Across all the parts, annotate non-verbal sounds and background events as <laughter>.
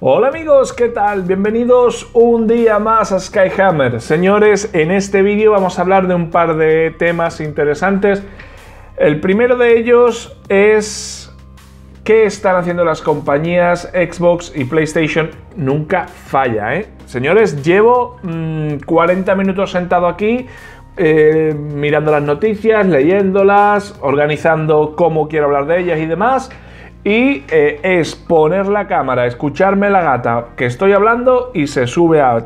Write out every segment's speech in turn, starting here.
Hola amigos, ¿qué tal? Bienvenidos un día más a Skyhammer. Señores, en este vídeo vamos a hablar de un par de temas interesantes. El primero de ellos es qué están haciendo las compañías Xbox y PlayStation. Nunca falla, ¿eh? Señores, llevo 40 mm, minutos sentado aquí eh, mirando las noticias, leyéndolas, organizando cómo quiero hablar de ellas y demás. Y eh, es poner la cámara, escucharme la gata que estoy hablando y se sube a,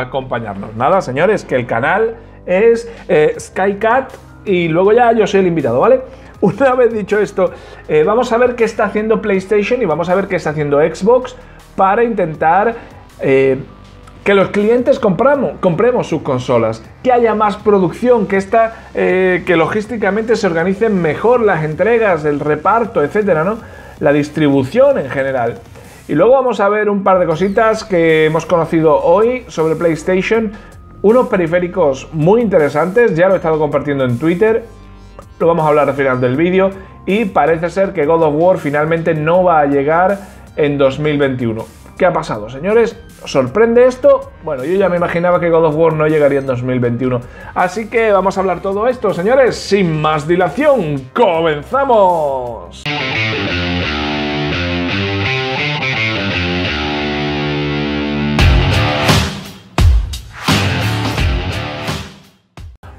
acompañarnos. Nada, señores, que el canal es eh, Skycat y luego ya yo soy el invitado, ¿vale? <laughs> Una vez dicho esto, vamos a ver qué está haciendo PlayStation y vamos a ver qué está haciendo Xbox para intentar que los clientes compramos, compremos sus consolas, que haya más producción, que, esta, eh, que logísticamente se organicen mejor las entregas, el reparto, etcétera, ¿no? La distribución en general. Y luego vamos a ver un par de cositas que hemos conocido hoy sobre PlayStation. Unos periféricos muy interesantes, ya lo he estado compartiendo en Twitter. Lo vamos a hablar al final del vídeo. Y parece ser que God of War finalmente no va a llegar en 2021. ¿Qué ha pasado, señores? ¿Sorprende esto? Bueno, yo ya me imaginaba que God of War no llegaría en 2021. Así que vamos a hablar todo esto, señores. Sin más dilación, ¡comenzamos!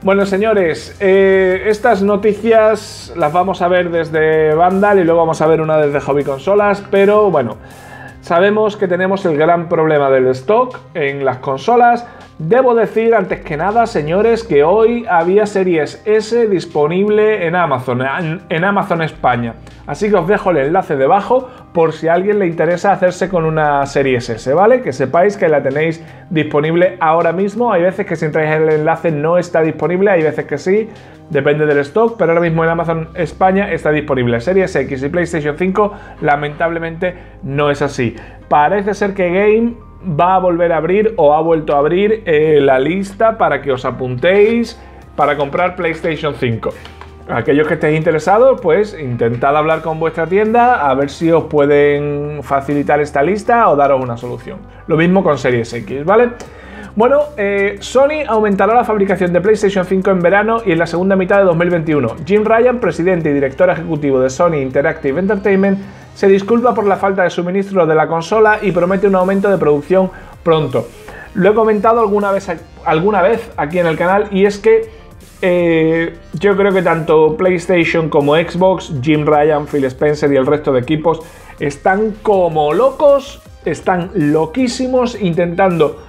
Bueno, señores, eh, estas noticias las vamos a ver desde Vandal y luego vamos a ver una desde Hobby Consolas, pero bueno, Sabemos que tenemos el gran problema del stock en las consolas. Debo decir antes que nada, señores, que hoy había Series S disponible en Amazon, en Amazon España. Así que os dejo el enlace debajo por si a alguien le interesa hacerse con una Series S, ¿vale? Que sepáis que la tenéis disponible ahora mismo. Hay veces que si entráis el enlace no está disponible, hay veces que sí depende del stock, pero ahora mismo en Amazon España está disponible Series X y PlayStation 5, lamentablemente no es así. Parece ser que Game va a volver a abrir o ha vuelto a abrir eh, la lista para que os apuntéis para comprar PlayStation 5. Aquellos que estéis interesados, pues intentad hablar con vuestra tienda a ver si os pueden facilitar esta lista o daros una solución. Lo mismo con Series X, ¿vale? Bueno, eh, Sony aumentará la fabricación de PlayStation 5 en verano y en la segunda mitad de 2021. Jim Ryan, presidente y director ejecutivo de Sony Interactive Entertainment, se disculpa por la falta de suministro de la consola y promete un aumento de producción pronto. Lo he comentado alguna vez, alguna vez aquí en el canal y es que eh, yo creo que tanto PlayStation como Xbox, Jim Ryan, Phil Spencer y el resto de equipos están como locos, están loquísimos intentando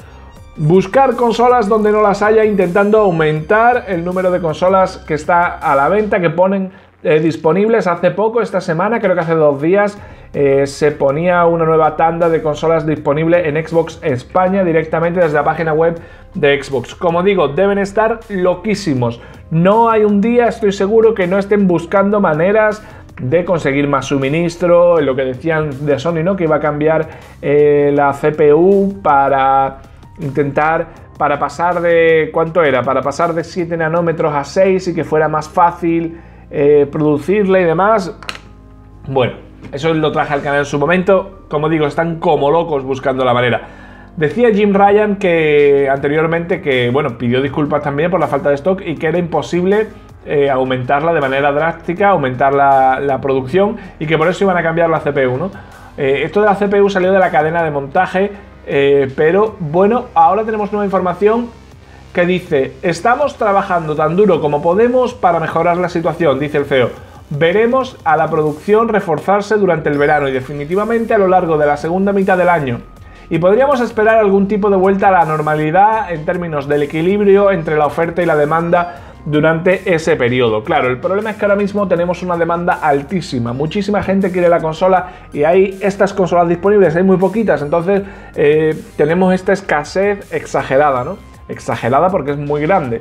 Buscar consolas donde no las haya, intentando aumentar el número de consolas que está a la venta, que ponen eh, disponibles hace poco, esta semana, creo que hace dos días, eh, se ponía una nueva tanda de consolas disponible en Xbox España directamente desde la página web de Xbox. Como digo, deben estar loquísimos. No hay un día, estoy seguro, que no estén buscando maneras de conseguir más suministro, lo que decían de Sony, ¿no? Que iba a cambiar eh, la CPU para intentar para pasar de, ¿cuánto era? Para pasar de 7 nanómetros a 6 y que fuera más fácil eh, producirla y demás. Bueno, eso lo traje al canal en su momento. Como digo, están como locos buscando la manera. Decía Jim Ryan que anteriormente que, bueno, pidió disculpas también por la falta de stock y que era imposible eh, aumentarla de manera drástica, aumentar la, producción y que por eso iban a cambiar la CPU, ¿no? Eh, esto de la CPU salió de la cadena de montaje eh, pero bueno, ahora tenemos nueva información que dice, estamos trabajando tan duro como podemos para mejorar la situación, dice el CEO. Veremos a la producción reforzarse durante el verano y definitivamente a lo largo de la segunda mitad del año. Y podríamos esperar algún tipo de vuelta a la normalidad en términos del equilibrio entre la oferta y la demanda durante ese periodo. Claro, el problema es que ahora mismo tenemos una demanda altísima, muchísima gente quiere la consola y hay estas consolas disponibles, hay muy poquitas, entonces eh, tenemos esta escasez exagerada, ¿no? Exagerada porque es muy grande.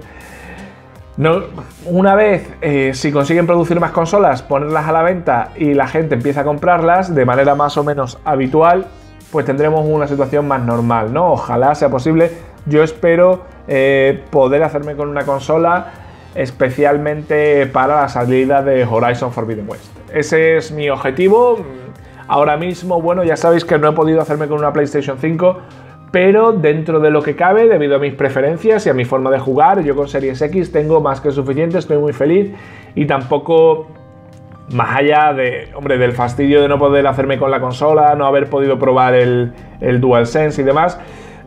No, una vez, eh, si consiguen producir más consolas, ponerlas a la venta y la gente empieza a comprarlas de manera más o menos habitual, pues tendremos una situación más normal, ¿no? Ojalá sea posible. Yo espero eh, poder hacerme con una consola especialmente para la salida de Horizon Forbidden West. Ese es mi objetivo. Ahora mismo, bueno, ya sabéis que no he podido hacerme con una PlayStation 5, pero dentro de lo que cabe, debido a mis preferencias y a mi forma de jugar, yo con Series X tengo más que suficiente, estoy muy feliz y tampoco más allá de, hombre, del fastidio de no poder hacerme con la consola, no haber podido probar el, el DualSense y demás,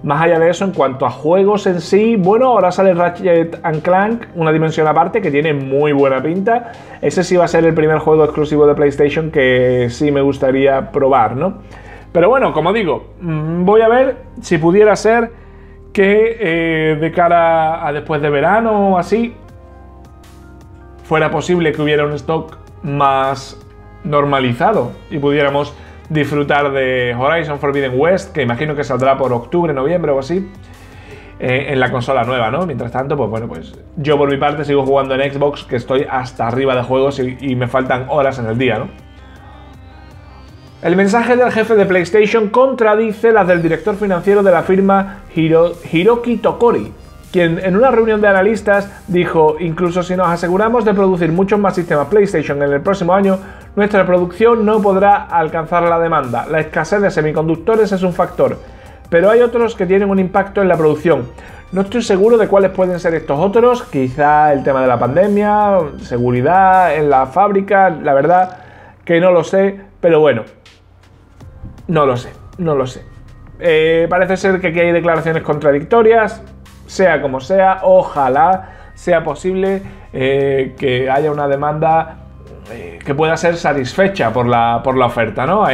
más allá de eso, en cuanto a juegos en sí, bueno, ahora sale Ratchet Clank, una dimensión aparte que tiene muy buena pinta. Ese sí va a ser el primer juego exclusivo de PlayStation que sí me gustaría probar, ¿no? Pero bueno, como digo, mm, voy a ver si pudiera ser que eh, de cara a después de verano o así, fuera posible que hubiera un stock más normalizado y pudiéramos disfrutar de Horizon Forbidden West, que imagino que saldrá por octubre, noviembre o así, eh, en la consola nueva, ¿no? Mientras tanto, pues bueno, pues yo por mi parte sigo jugando en Xbox, que estoy hasta arriba de juegos y, me faltan horas en el día, ¿no? El mensaje del jefe de PlayStation contradice las del director financiero de la firma Hiroki Tokori, quien en una reunión de analistas dijo, incluso si nos aseguramos de producir muchos más sistemas PlayStation en el próximo año, nuestra producción no podrá alcanzar la demanda. La escasez de semiconductores es un factor, pero hay otros que tienen un impacto en la producción. No estoy seguro de cuáles pueden ser estos otros, quizá el tema de la pandemia, seguridad en la fábrica, la verdad que no lo sé, pero bueno, no lo sé, no lo sé. Eh, parece ser que aquí hay declaraciones contradictorias, sea como sea, ojalá sea posible eh, que haya una demanda eh, que pueda ser satisfecha por la, por la oferta, ¿no?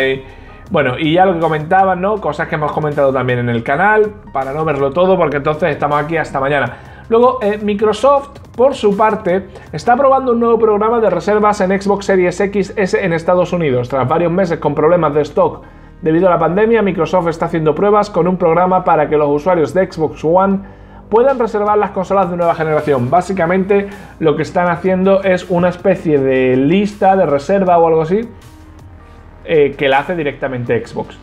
bueno, y ya lo que comentaban, ¿no? Cosas que hemos comentado también en el canal, para no verlo todo, porque entonces estamos aquí hasta mañana. Luego, eh, Microsoft, por su parte, está probando un nuevo programa de reservas en Xbox Series X S en Estados Unidos. Tras varios meses con problemas de stock debido a la pandemia, Microsoft está haciendo pruebas con un programa para que los usuarios de Xbox One puedan reservar las consolas de nueva generación. Básicamente lo que están haciendo es una especie de lista de reserva o algo así eh, que la hace directamente Xbox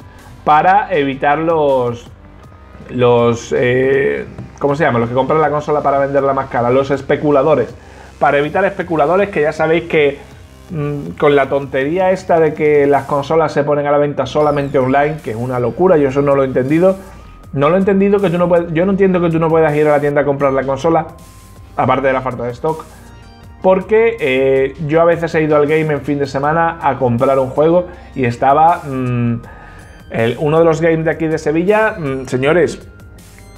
para evitar los los eh, ¿cómo se llama? Los que compran la consola para venderla más cara, los especuladores. Para evitar especuladores que ya sabéis que mm, con la tontería esta de que las consolas se ponen a la venta solamente online, que es una locura, yo eso no lo he entendido no lo he entendido que tú no puedes, yo no entiendo que tú no puedas ir a la tienda a comprar la consola, aparte de la falta de stock, porque eh, yo a veces he ido al game en fin de semana a comprar un juego y estaba mm, uno de los games de aquí de Sevilla, mm, señores,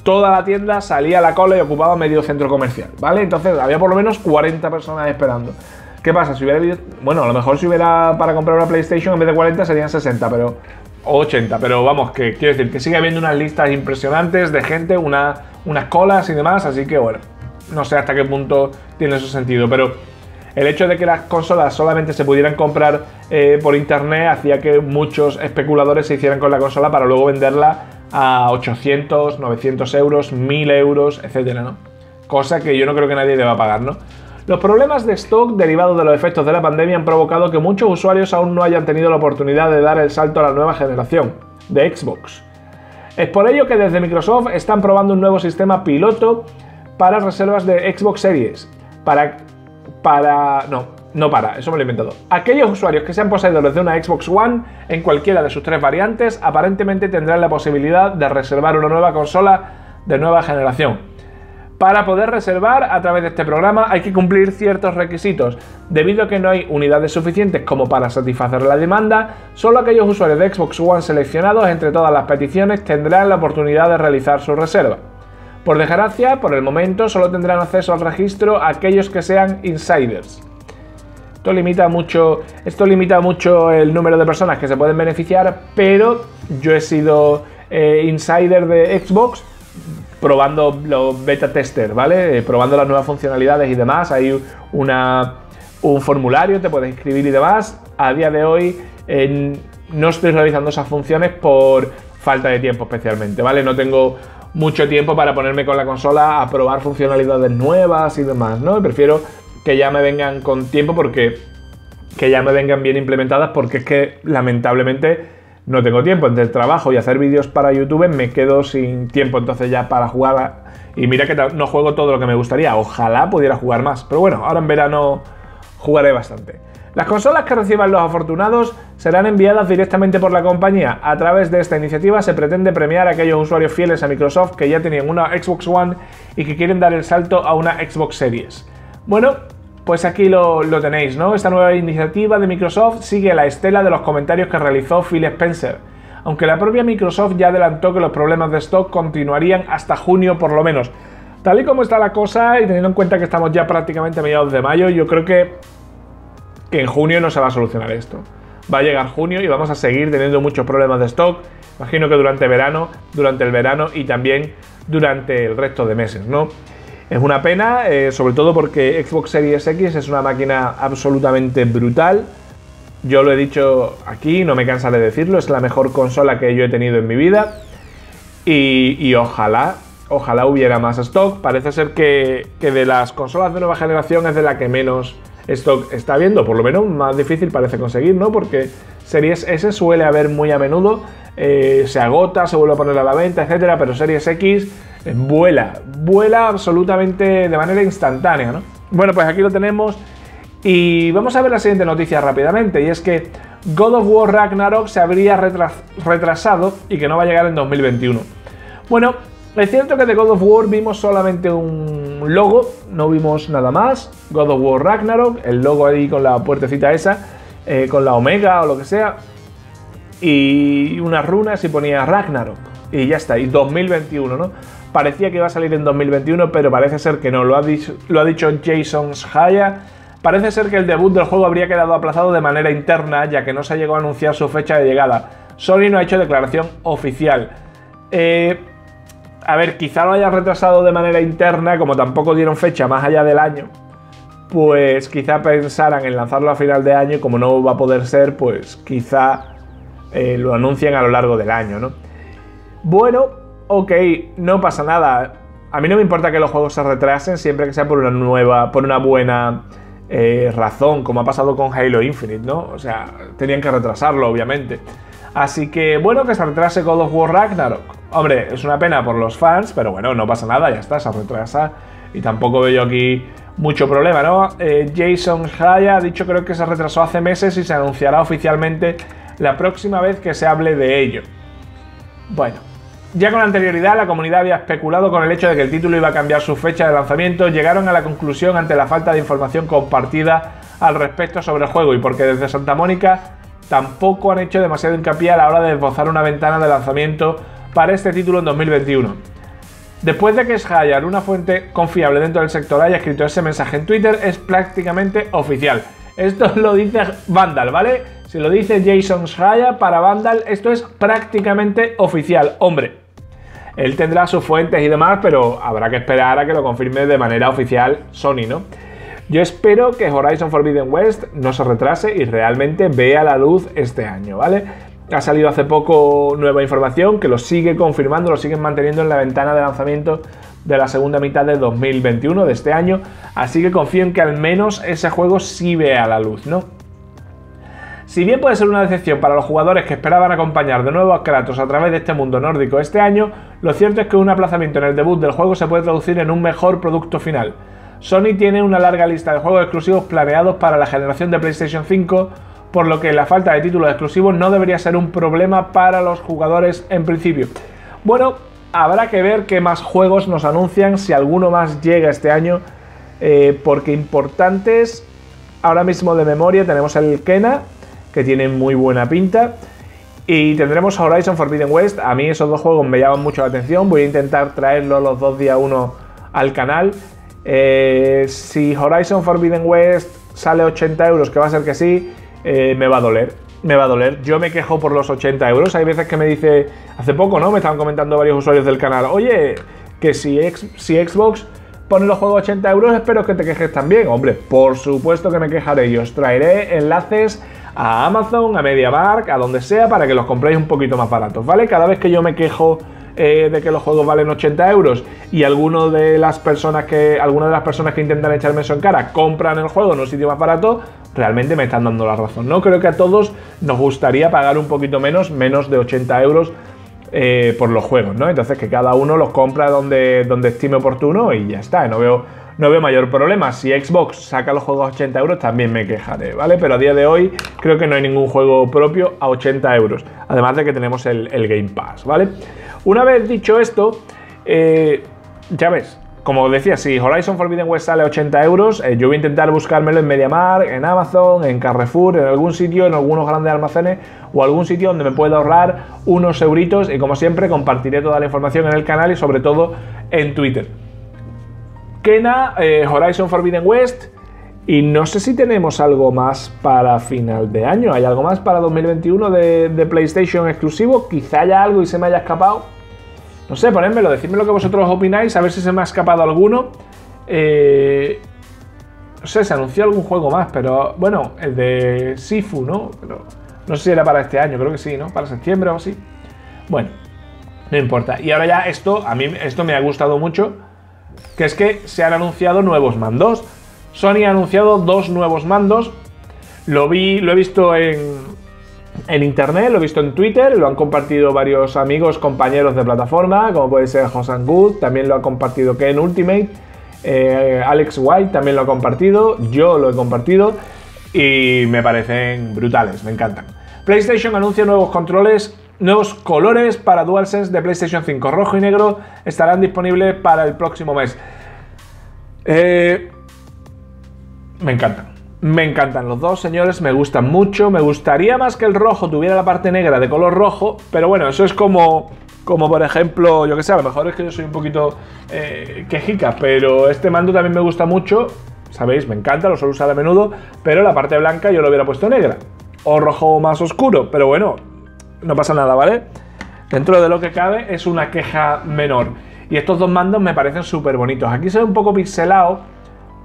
toda la tienda salía a la cola y ocupaba medio centro comercial, ¿vale? Entonces había por lo menos 40 personas esperando. ¿Qué pasa? Si hubiera bueno, a lo mejor si hubiera para comprar una PlayStation en vez de 40 serían 60, pero 80, pero vamos, que quiero decir que sigue habiendo unas listas impresionantes de gente, una, unas colas y demás, así que bueno, no sé hasta qué punto tiene su sentido, pero el hecho de que las consolas solamente se pudieran comprar eh, por internet hacía que muchos especuladores se hicieran con la consola para luego venderla a 800, 900 euros, 1000 euros, etcétera, ¿no? Cosa que yo no creo que nadie deba pagar, ¿no? Los problemas de stock derivados de los efectos de la pandemia han provocado que muchos usuarios aún no hayan tenido la oportunidad de dar el salto a la nueva generación de Xbox. Es por ello que desde Microsoft están probando un nuevo sistema piloto para reservas de Xbox Series. Para. Para. No, no para, eso me lo he inventado. Aquellos usuarios que sean poseedores de una Xbox One en cualquiera de sus tres variantes aparentemente tendrán la posibilidad de reservar una nueva consola de nueva generación. Para poder reservar a través de este programa hay que cumplir ciertos requisitos. Debido a que no hay unidades suficientes como para satisfacer la demanda, solo aquellos usuarios de Xbox One seleccionados entre todas las peticiones tendrán la oportunidad de realizar su reserva. Por desgracia, por el momento solo tendrán acceso al registro aquellos que sean insiders. Esto limita mucho, esto limita mucho el número de personas que se pueden beneficiar, pero yo he sido eh, insider de Xbox probando los beta tester, ¿vale? Eh, probando las nuevas funcionalidades y demás. Hay una, un formulario, te puedes inscribir y demás. A día de hoy no estoy realizando esas funciones por falta de tiempo especialmente, ¿vale? No tengo mucho tiempo para ponerme con la consola a probar funcionalidades nuevas y demás, ¿no? Prefiero que ya me vengan con tiempo porque que ya me vengan bien implementadas porque es que lamentablemente no tengo tiempo entre el trabajo y hacer vídeos para YouTube, me quedo sin tiempo entonces ya para jugar. Y mira que no juego todo lo que me gustaría, ojalá pudiera jugar más. Pero bueno, ahora en verano jugaré bastante. Las consolas que reciban los afortunados serán enviadas directamente por la compañía. A través de esta iniciativa se pretende premiar a aquellos usuarios fieles a Microsoft que ya tenían una Xbox One y que quieren dar el salto a una Xbox Series. Bueno, pues aquí lo, tenéis, ¿no? Esta nueva iniciativa de Microsoft sigue la estela de los comentarios que realizó Phil Spencer. Aunque la propia Microsoft ya adelantó que los problemas de stock continuarían hasta junio por lo menos. Tal y como está la cosa y teniendo en cuenta que estamos ya prácticamente a mediados de mayo, yo creo que que en junio no se va a solucionar esto. Va a llegar junio y vamos a seguir teniendo muchos problemas de stock. Imagino que durante verano, durante el verano y también durante el resto de meses, ¿no? Es una pena, eh, sobre todo porque Xbox Series X es una máquina absolutamente brutal. Yo lo he dicho aquí, no me cansaré de decirlo, es la mejor consola que yo he tenido en mi vida. Y, ojalá, ojalá hubiera más stock. Parece ser que, que de las consolas de nueva generación es de la que menos stock está viendo, por lo menos más difícil parece conseguir, ¿no? Porque Series S suele haber muy a menudo, eh, se agota, se vuelve a poner a la venta, etcétera, pero Series X eh, vuela, vuela absolutamente de manera instantánea, ¿no? Bueno, pues aquí lo tenemos y vamos a ver la siguiente noticia rápidamente, y es que God of War Ragnarok se habría retrasado y que no va a llegar en 2021. Bueno, es cierto que de God of War vimos solamente un logo, no vimos nada más. God of War Ragnarok, el logo ahí con la puertecita esa, eh, con la Omega o lo que sea. Y unas runas y ponía Ragnarok. Y ya está, y 2021, ¿no? Parecía que iba a salir en 2021, pero parece ser que no. Lo ha, dicho, lo ha dicho Jason Schaya. Parece ser que el debut del juego habría quedado aplazado de manera interna, ya que no se llegado a anunciar su fecha de llegada. Sony no ha hecho declaración oficial. Eh, a ver, quizá lo haya retrasado de manera interna, como tampoco dieron fecha más allá del año, pues quizá pensaran en lanzarlo a final de año y como no va a poder ser, pues quizá eh, lo anuncien a lo largo del año, ¿no? Bueno, ok, no pasa nada. A mí no me importa que los juegos se retrasen siempre que sea por una nueva, por una buena eh, razón, como ha pasado con Halo Infinite, ¿no? O sea, tenían que retrasarlo, obviamente. Así que bueno, que se retrase God of War Ragnarok. Hombre, es una pena por los fans, pero bueno, no pasa nada, ya está, se retrasa. Y tampoco veo yo aquí mucho problema, ¿no? Eh, Jason Haya ha dicho creo que se retrasó hace meses y se anunciará oficialmente la próxima vez que se hable de ello. Bueno, ya con anterioridad la comunidad había especulado con el hecho de que el título iba a cambiar su fecha de lanzamiento, llegaron a la conclusión ante la falta de información compartida al respecto sobre el juego y porque desde Santa Mónica tampoco han hecho demasiado hincapié a la hora de esbozar una ventana de lanzamiento para este título en 2021. Después de que Schreier, una fuente confiable dentro del sector, haya escrito ese mensaje en Twitter, es prácticamente oficial. Esto <laughs> lo dice Vandal, ¿vale? Si lo dice Jason Schreier para Vandal, esto es prácticamente oficial. Hombre, él tendrá sus fuentes y demás, pero habrá que esperar a que lo confirme de manera oficial Sony, ¿no? Yo espero que Horizon Forbidden West no se retrase y realmente vea la luz este año, ¿vale? Ha salido hace poco nueva información que lo sigue confirmando, lo siguen manteniendo en la ventana de lanzamiento de la segunda mitad de 2021 de este año, así que confío en que al menos ese juego sí vea la luz, ¿no? Si bien puede ser una decepción para los jugadores que esperaban acompañar de nuevo a Kratos a través de este mundo nórdico este año, lo cierto es que un aplazamiento en el debut del juego se puede traducir en un mejor producto final. Sony tiene una larga lista de juegos exclusivos planeados para la generación de PlayStation 5, por lo que la falta de títulos exclusivos no debería ser un problema para los jugadores en principio. Bueno, habrá que ver qué más juegos nos anuncian, si alguno más llega este año, eh, porque importantes, ahora mismo de memoria tenemos el Kena, que tiene muy buena pinta, y tendremos Horizon Forbidden West, a mí esos dos juegos me llaman mucho la atención, voy a intentar traerlos los dos días uno al canal, eh, si Horizon Forbidden West sale 80 euros, que va a ser que sí, eh, me va a doler. Me va a doler. Yo me quejo por los 80 euros. Hay veces que me dice, hace poco, ¿no? Me estaban comentando varios usuarios del canal, oye, que si, Xbox pone los juegos 80 euros, espero que te quejes también. Hombre, por supuesto que me quejaré. Yo os traeré enlaces a Amazon, a MediaMark, a donde sea, para que los compréis un poquito más baratos, ¿vale? Cada vez que yo me quejo eh, de que los juegos valen 80 euros y alguno de las personas que, alguna de las personas que intentan echarme eso en cara compran el juego en un sitio más barato, realmente me están dando la razón. No creo que a todos nos gustaría pagar un poquito menos, menos de 80 euros eh, por los juegos, ¿no? Entonces que cada uno los compra donde, donde estime oportuno y ya está. No veo, no veo mayor problema. Si Xbox saca los juegos a 80 euros, también me quejaré, ¿vale? Pero a día de hoy creo que no hay ningún juego propio a 80 euros. Además de que tenemos el, Game Pass, ¿vale? Una vez dicho esto, eh, ya ves, como decía, si Horizon Forbidden West sale a 80 euros, eh, yo voy a intentar buscármelo en MediaMarkt, en Amazon, en Carrefour, en algún sitio, en algunos grandes almacenes o algún sitio donde me pueda ahorrar unos euritos y como siempre compartiré toda la información en el canal y sobre todo en Twitter. Kena, eh, Horizon Forbidden West y no sé si tenemos algo más para final de año. ¿Hay algo más para 2021 de, de PlayStation exclusivo? Quizá haya algo y se me haya escapado. No sé, ponedmelo, decidme lo que vosotros opináis, a ver si se me ha escapado alguno. Eh, no sé, se anunció algún juego más, pero bueno, el de Sifu, ¿no? Pero no sé si era para este año, creo que sí, ¿no? Para septiembre o así. Bueno, no importa. Y ahora ya esto, a mí esto me ha gustado mucho, que es que se han anunciado nuevos mandos. Sony ha anunciado dos nuevos mandos. Lo vi, lo he visto en, en internet, lo he visto en Twitter, lo han compartido varios amigos, compañeros de plataforma, como puede ser Josan Good, también lo ha compartido Ken Ultimate, eh, Alex White también lo ha compartido, yo lo he compartido y me parecen brutales, me encantan. PlayStation anuncia nuevos controles, nuevos colores para DualSense de PlayStation 5, rojo y negro, estarán disponibles para el próximo mes. Eh, me encantan. Me encantan los dos, señores, me gustan mucho. Me gustaría más que el rojo tuviera la parte negra de color rojo, pero bueno, eso es como, como por ejemplo, yo que sé, a lo mejor es que yo soy un poquito eh, quejica, pero este mando también me gusta mucho. Sabéis, me encanta, lo suelo usar a menudo, pero la parte blanca yo lo hubiera puesto negra. O rojo más oscuro, pero bueno, no pasa nada, ¿vale? Dentro de lo que cabe es una queja menor. Y estos dos mandos me parecen súper bonitos. Aquí se ve un poco pixelado,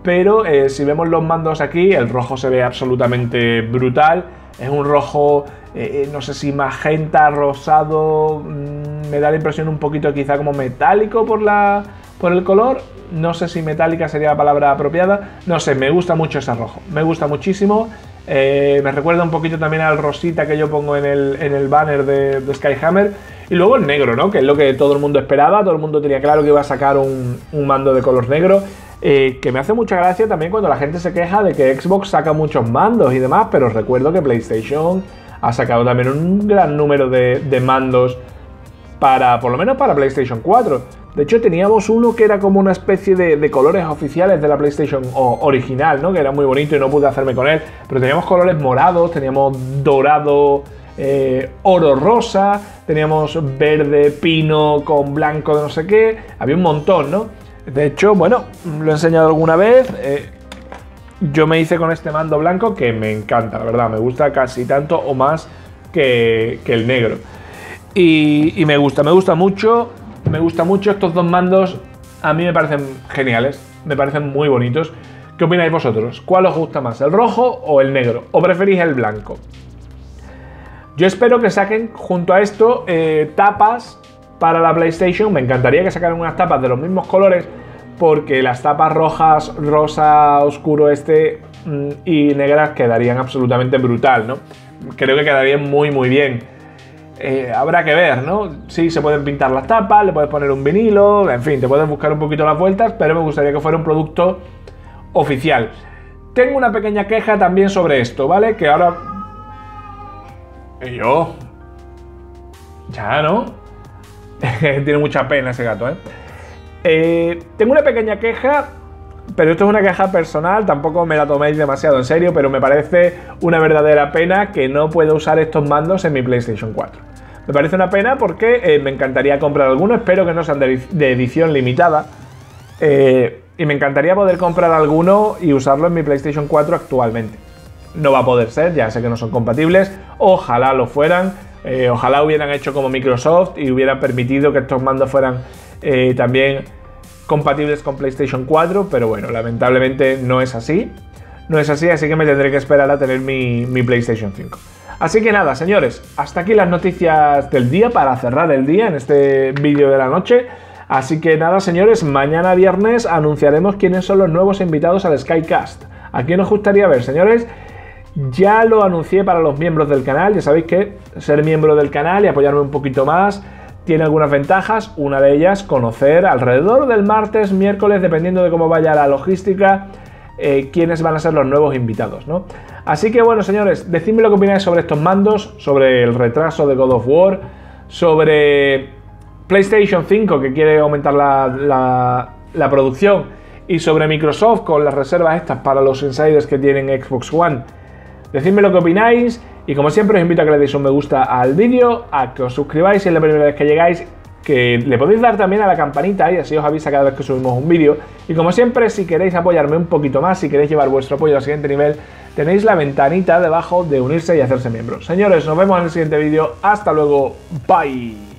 pero eh, si vemos los mandos aquí, el rojo se ve absolutamente brutal. Es un rojo, eh, eh, no sé si magenta, rosado, mm, me da la impresión un poquito quizá como metálico por, la, por el color. No sé si metálica sería la palabra apropiada. No sé, me gusta mucho ese rojo. Me gusta muchísimo. me recuerda un poquito también al rosita que yo pongo en el, en el banner de, Skyhammer. Y luego el negro, ¿no? Que es lo que todo el mundo esperaba. Todo el mundo tenía claro que iba a sacar un, un mando de color negro. Eh, que me hace mucha gracia también cuando la gente se queja de que Xbox saca muchos mandos y demás, pero recuerdo que PlayStation ha sacado también un gran número de, mandos para, por lo menos para PlayStation 4. De hecho, teníamos uno que era como una especie de, colores oficiales de la PlayStation original, ¿no? Que era muy bonito y no pude hacerme con él. Pero teníamos colores morados, teníamos dorado, eh, oro rosa, teníamos verde, pino con blanco de no sé qué. Había un montón, ¿no? De hecho, bueno, lo he enseñado alguna vez. Eh, yo me hice con este mando blanco que me encanta, la verdad. Me gusta casi tanto o más que, el negro. Y, me gusta, me gusta mucho. Me gusta mucho estos dos mandos. A mí me parecen geniales. Me parecen muy bonitos. ¿Qué opináis vosotros? ¿Cuál os gusta más, el rojo o el negro? ¿O preferís el blanco? Yo espero que saquen junto a esto eh, tapas para la PlayStation. Me encantaría que sacaran unas tapas de los mismos colores porque las tapas rojas, rosa, oscuro este mm, y negras quedarían absolutamente brutal, ¿no? Creo que quedarían muy muy bien. Eh, habrá que ver, ¿no? Sí, se pueden pintar las tapas, le puedes poner un vinilo, en fin, te puedes buscar un poquito las vueltas, pero me gustaría que fuera un producto oficial. Tengo una pequeña queja también sobre esto, ¿vale? Que ahora... Yo... Ya, ¿no? <laughs> Tiene mucha pena ese gato, ¿eh? ¿eh? Tengo una pequeña queja, pero esto es una queja personal, tampoco me la toméis demasiado en serio, pero me parece una verdadera pena que no pueda usar estos mandos en mi PlayStation 4. Me parece una pena porque eh, me encantaría comprar alguno, espero que no sean de, edición limitada. Eh, y me encantaría poder comprar alguno y usarlo en mi PlayStation 4 actualmente. No va a poder ser, ya sé que no son compatibles, ojalá lo fueran, eh, ojalá hubieran hecho como Microsoft y hubieran permitido que estos mandos fueran eh, también compatibles con PlayStation 4, pero bueno, lamentablemente no es así. No es así, así que me tendré que esperar a tener mi, PlayStation 5. Así que nada, señores, hasta aquí las noticias del día para cerrar el día en este vídeo de la noche. Así que nada, señores, mañana viernes anunciaremos quiénes son los nuevos invitados al Skycast. ¿A quién nos gustaría ver, señores? Ya lo anuncié para los miembros del canal, ya sabéis que ser miembro del canal y apoyarme un poquito más tiene algunas ventajas, una de ellas conocer alrededor del martes, miércoles, dependiendo de cómo vaya la logística, eh, quiénes van a ser los nuevos invitados. ¿no? Así que bueno, señores, decidme lo que opináis sobre estos mandos, sobre el retraso de God of War, sobre PlayStation 5 que quiere aumentar la, la producción y sobre Microsoft con las reservas estas para los insiders que tienen Xbox One. Decidme lo que opináis y como siempre os invito a que le deis un me gusta al vídeo, a que os suscribáis si es la primera vez que llegáis, que le podéis dar también a la campanita y así os avisa cada vez que subimos un vídeo. Y como siempre, si queréis apoyarme un poquito más, si queréis llevar vuestro apoyo al siguiente nivel, tenéis la ventanita debajo de unirse y hacerse miembro. Señores, nos vemos en el siguiente vídeo. Hasta luego. Bye.